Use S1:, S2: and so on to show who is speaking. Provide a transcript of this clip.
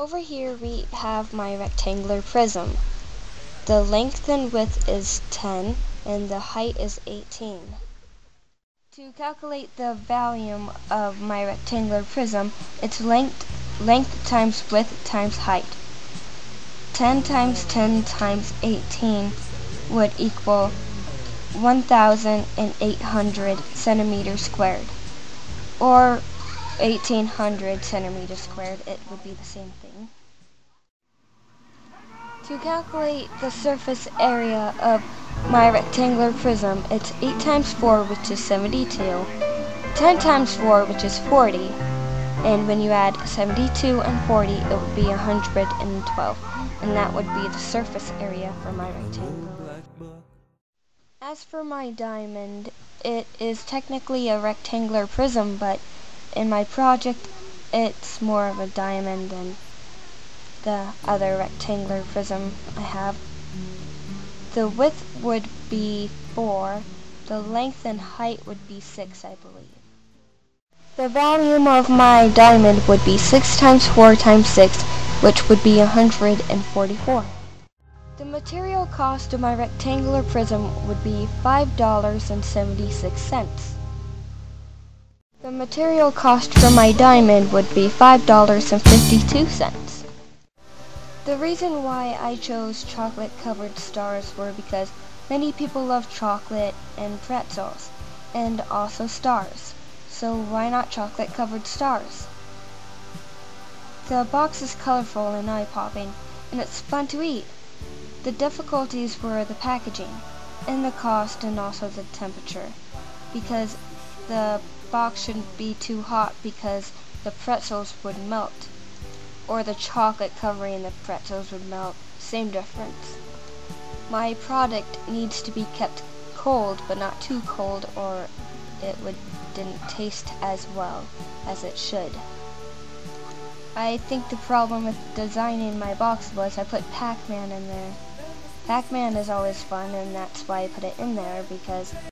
S1: Over here we have my rectangular prism. The length and width is 10 and the height is 18. To calculate the volume of my rectangular prism, it's length, length times width times height. 10 times 10 times 18 would equal 1,800 centimeters squared. Or 1,800 centimeters squared, it would be the same thing. To calculate the surface area of my rectangular prism, it's 8 times 4, which is 72, 10 times 4, which is 40, and when you add 72 and 40, it would be 112, and that would be the surface area for my rectangle. As for my diamond, it is technically a rectangular prism, but in my project, it's more of a diamond than the other rectangular prism I have. The width would be 4, the length and height would be 6, I believe. The volume of my diamond would be 6 times 4 times 6, which would be 144. The material cost of my rectangular prism would be $5.76. The material cost for my diamond would be $5.52. The reason why I chose chocolate covered stars were because many people love chocolate and pretzels, and also stars. So why not chocolate covered stars? The box is colorful and eye-popping, and it's fun to eat. The difficulties were the packaging, and the cost, and also the temperature, because the box shouldn't be too hot because the pretzels would melt, or the chocolate covering the pretzels would melt, same difference. My product needs to be kept cold, but not too cold, or it would didn't taste as well as it should. I think the problem with designing my box was I put Pac-Man in there. Pac-Man is always fun and that's why I put it in there because